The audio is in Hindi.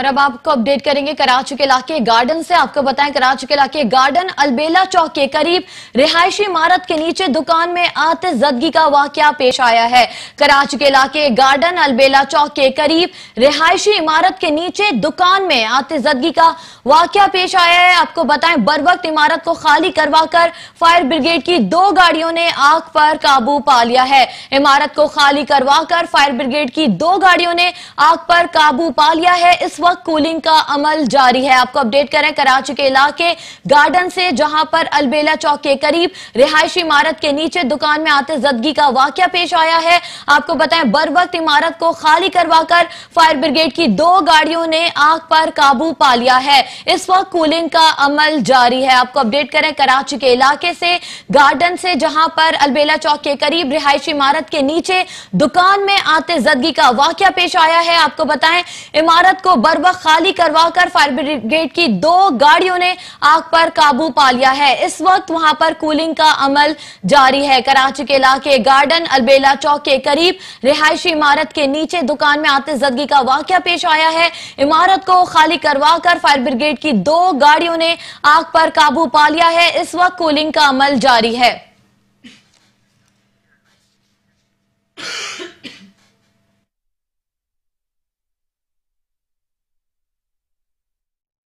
और अब आपको अपडेट करेंगे कराची के इलाके गार्डन से। आपको बताएँ कराची के इलाके गार्डन अलबेला चौक के करीब रिहायशी इमारत के नीचे दुकान में आतजदगी का वाक्य पेश आया है। कराची के इलाके गार्डन अलबेला चौक के करीब रिहायशी इमारत के नीचे दुकान में आतजदगी का वाक्य पेश आया है। आपको बताएँ बर वक्त इमारत को खाली करवाकर फायर ब्रिगेड की दो गाड़ियों ने आग पर काबू पा लिया है। इमारत को खाली करवाकर फायर ब्रिगेड की दो गाड़ियों ने आग पर काबू पा लिया है। इस वक्त कूलिंग का अमल जारी है। आपको अपडेट करें, कराची के इलाके गार्डन से, जहाँ पर अलबेला चौक के करीब रिहायशी इमारत के नीचे दुकान में आते जदगी का वाक्य पेश आया है। आपको बताएँ, बर वक्त इमारत को खाली करवाकर फायर ब्रिगेड की दो गाड़ियों ने आग पर काबू पा लिया है। इस वक्त कूलिंग का अमल जारी है। आपको अपडेट करें, कराची के इलाके से गार्डन से, जहाँ पर अलबेला चौक के करीब रिहायशी इमारत के नीचे दुकान में आते जदगी का वाक्य पेश आया है। आपको बताएँ, इमारत को बर वक्त खाली करवाकर फायर ब्रिगेड की दो गाड़ियों ने आग पर काबू पा लिया है। इस वक्त वहाँ पर कूलिंग का अमल जारी है। कराची के इलाके गार्डन अलबेला चौक के करीब रिहायशी इमारत के नीचे दुकान में आतेजदगी का वाक्य पेश आया है। इमारत को खाली करवाकर फायर ब्रिगेड की दो गाड़ियों ने आग पर काबू पा लिया है। इस वक्त कूलिंग का अमल जारी है।